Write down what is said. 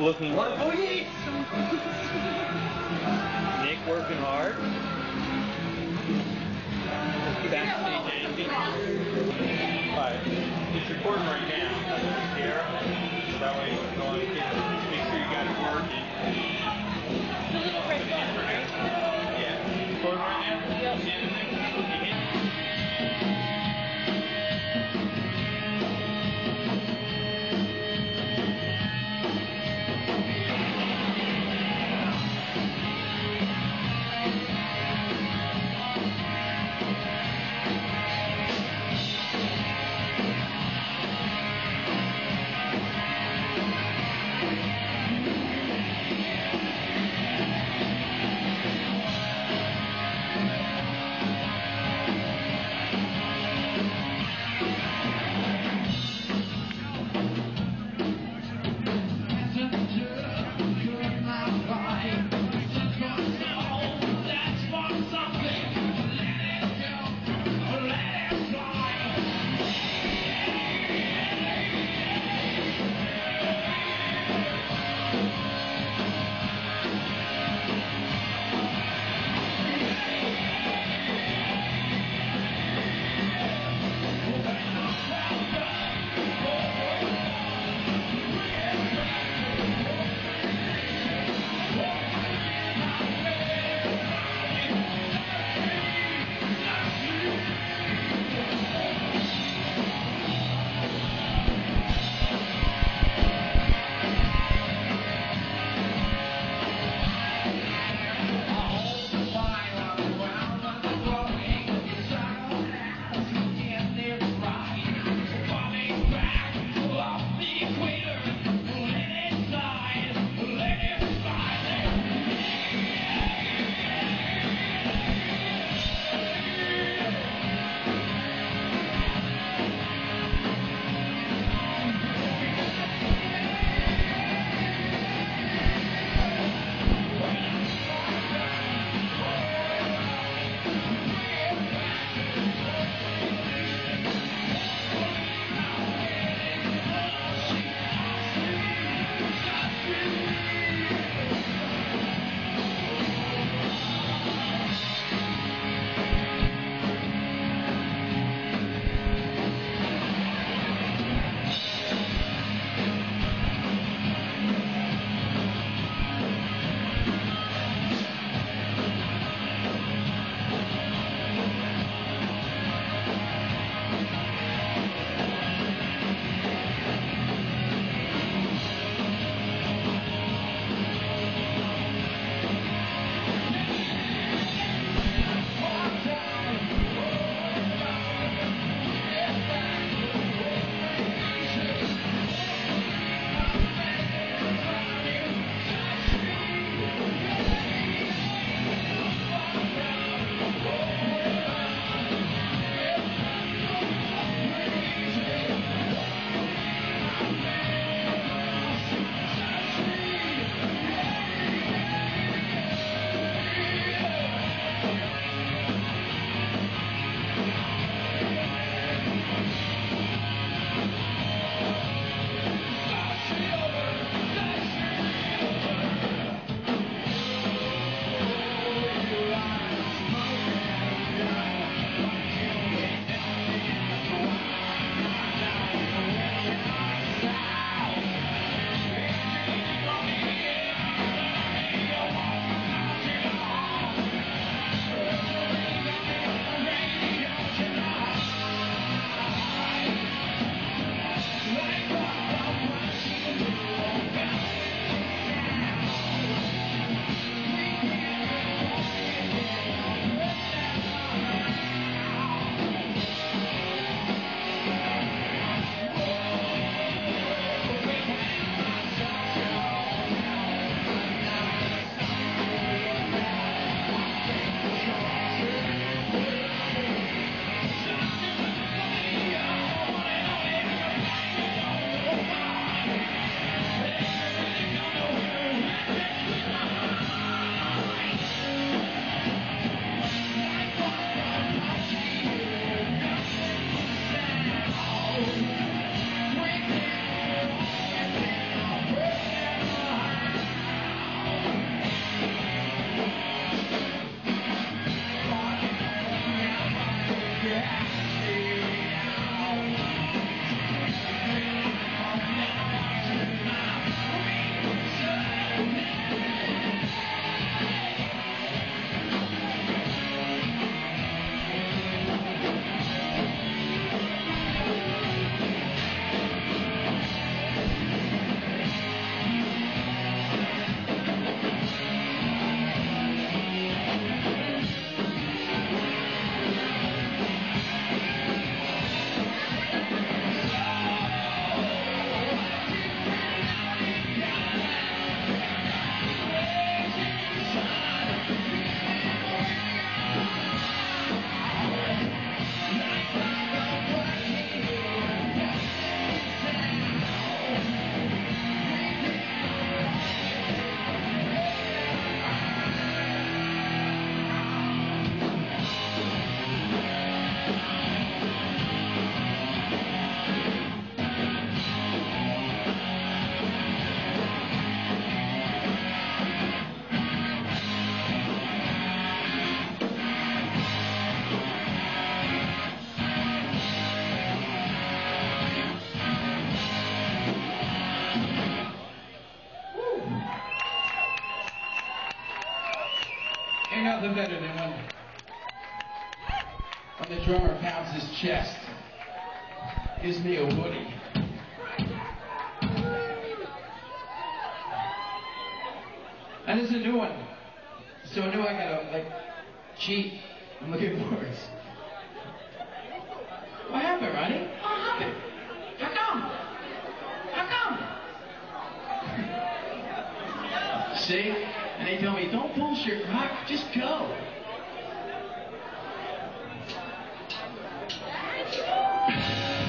looking. What oh, boogie? Nick working hard. Backstage Andy. Alright, it's recording right now. Here. That way you can go on and get, make sure you got it working. Nothing better than when, when the drummer pounds his chest, gives me a woody. And it's a new one. So new I gotta like cheat. I'm looking for it. What happened, Ronny? What happened? How come? How come? See? they tell me, don't bullshit, Rock, just go.